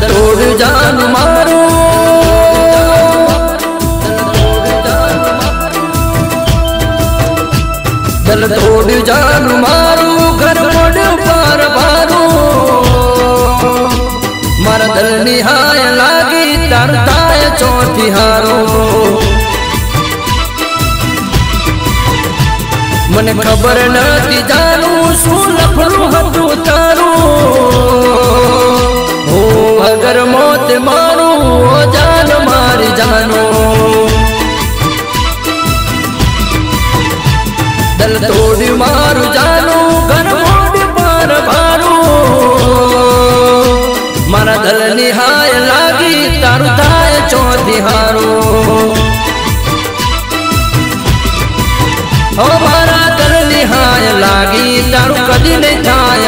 જાન મારું. દલ તોડ જાન મારું, ઘર મોડ પાર મારું મારા દલ નિહાય લાગી તરતાય ચોથી હારો. મને ખબર નથી જાનું मत मारो, ओ जान मार जानो। दल तोड़ मार जानो घर मोड़ पार भारो। मन दल निहाय लागी, तारू थाय चौथी हारो। ओ मारा दल निहाय लागी, तारू कदी नहीं थाय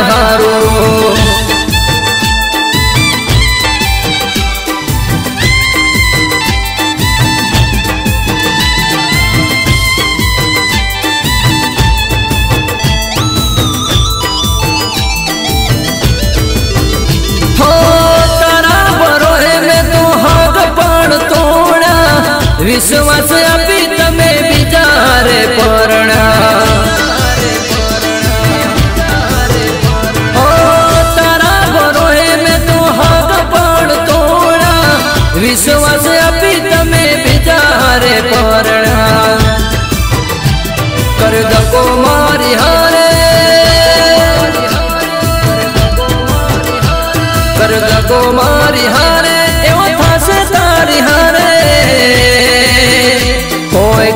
વિશ્વાસ આપી તમે બિચારે પરણા હો તારા બરોહે મેં તો હક પણ તોડા વિશ્વાસ આપી તમે બિચારે પરણા કર દકો મારી હારે કર દકો મારી હારે કોઈ